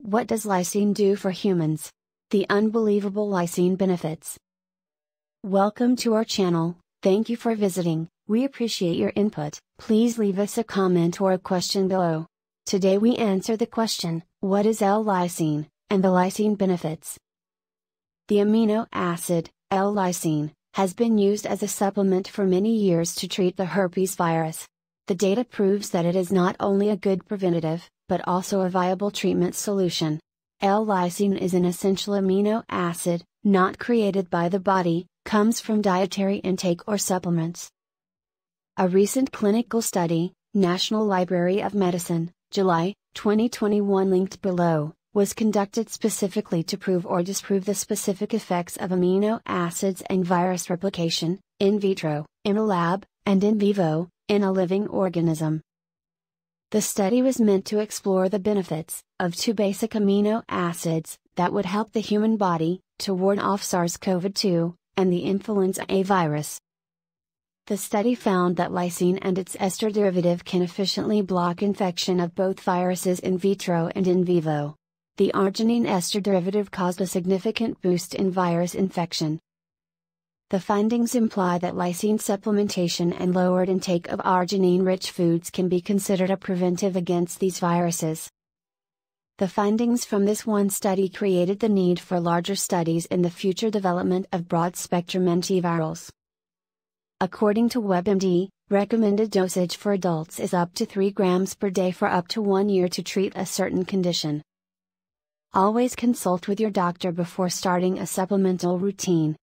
What does lysine do for humans? The unbelievable lysine benefits. Welcome to our channel, thank you for visiting, we appreciate your input. Please leave us a comment or a question below. Today we answer the question What is L lysine, and the lysine benefits? The amino acid, L lysine, has been used as a supplement for many years to treat the herpes virus. The data proves that it is not only a good preventative, but also a viable treatment solution. L-lysine is an essential amino acid, not created by the body, comes from dietary intake or supplements. A recent clinical study, National Library of Medicine, July 2021 linked below, was conducted specifically to prove or disprove the specific effects of amino acids and virus replication, in vitro, in a lab, and in vivo, in a living organism. The study was meant to explore the benefits of two basic amino acids that would help the human body to ward off SARS CoV 2 and the influenza A virus. The study found that lysine and its ester derivative can efficiently block infection of both viruses in vitro and in vivo. The arginine ester derivative caused a significant boost in virus infection. The findings imply that lysine supplementation and lowered intake of arginine rich foods can be considered a preventive against these viruses. The findings from this one study created the need for larger studies in the future development of broad spectrum antivirals. According to WebMD, recommended dosage for adults is up to 3 grams per day for up to one year to treat a certain condition. Always consult with your doctor before starting a supplemental routine.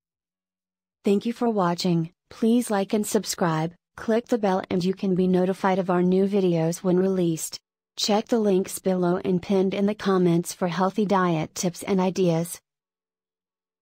Thank you for watching, please like and subscribe, click the bell and you can be notified of our new videos when released. Check the links below and pinned in the comments for healthy diet tips and ideas,